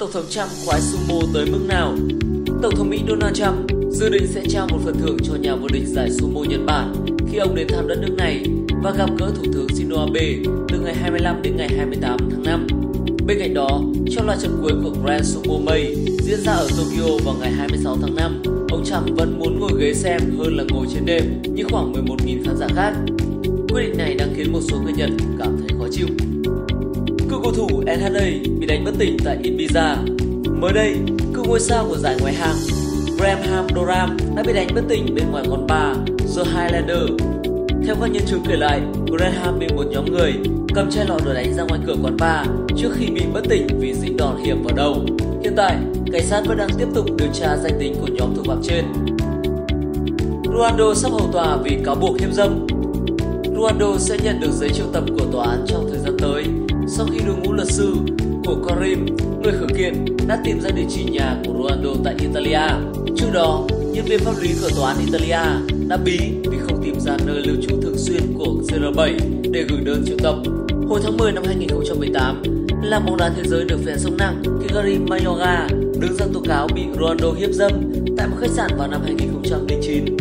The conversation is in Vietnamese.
Tổng thống Trump khoái sumo tới mức nào? Tổng thống Mỹ Donald Trump dự định sẽ trao một phần thưởng cho nhà vô địch giải sumo Nhật Bản khi ông đến thăm đất nước này và gặp gỡ Thủ tướng Shinzo Abe từ ngày 25 đến ngày 28 tháng 5. Bên cạnh đó, trong loạt trận cuối của Grand Sumo May diễn ra ở Tokyo vào ngày 26 tháng 5, ông Trump vẫn muốn ngồi ghế xem hơn là ngồi trên đệm như khoảng 11.000 khán giả khác. Quyết định này đang khiến một số người Nhật cảm thấy khó chịu. Cựu cầu thủ NHA bị đánh bất tỉnh tại Ibiza. Mới đây, cựu ngôi sao của giải ngoại hạng Graham Doram đã bị đánh bất tỉnh bên ngoài quán bar The Highlander. Theo các nhân chứng kể lại, Graham bị một nhóm người cầm chai lọ đuổi đánh ra ngoài cửa quán bar trước khi bị bất tỉnh vì dính đòn hiểm vào đầu. Hiện tại, cảnh sát vẫn đang tiếp tục điều tra danh tính của nhóm thủ phạm trên. Ronaldo sắp hầu tòa vì cáo buộc hiếp dâm. Ronaldo sẽ nhận được giấy triệu tập của tòa án trong thời gian tới sau khi đội ngũ luật sư của Karim, người khởi kiện, đã tìm ra địa chỉ nhà của Ronaldo tại Italia. Trước đó, nhân viên pháp lý của tòa án Italia đã bí vì không tìm ra nơi lưu trú thường xuyên của CR7 để gửi đơn triệu tập. Hồi tháng 10 năm 2018, là bóng đá thế giới được phèn sông nặng khi Gary Mayorga đứng ra tố cáo bị Ronaldo hiếp dâm tại một khách sạn vào năm 2009.